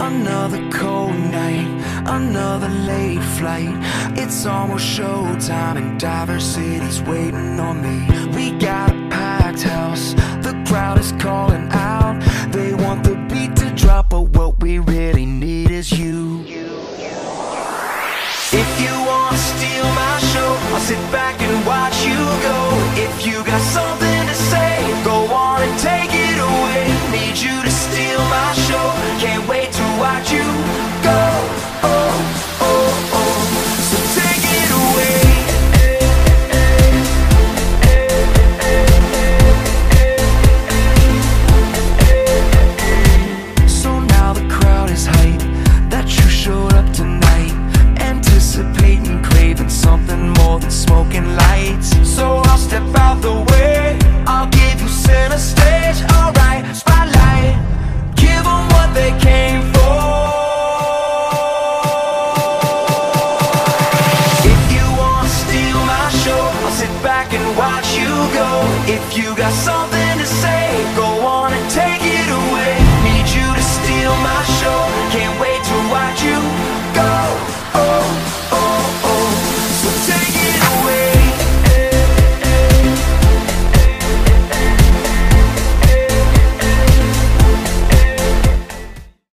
Another cold night, another late flight. It's almost showtime, and Diverse City's waiting on me. We got a packed house, the crowd is calling out. They want the beat to drop, but what we really need is you. If you wanna steal my show, I'll sit back and crowd is hype that you showed up tonight, anticipating, craving something more than smoking lights. So I'll step out the way, I'll give you center stage, alright, spotlight. Give them what they came for. If you wanna steal my show, I'll sit back and watch you go. If you got something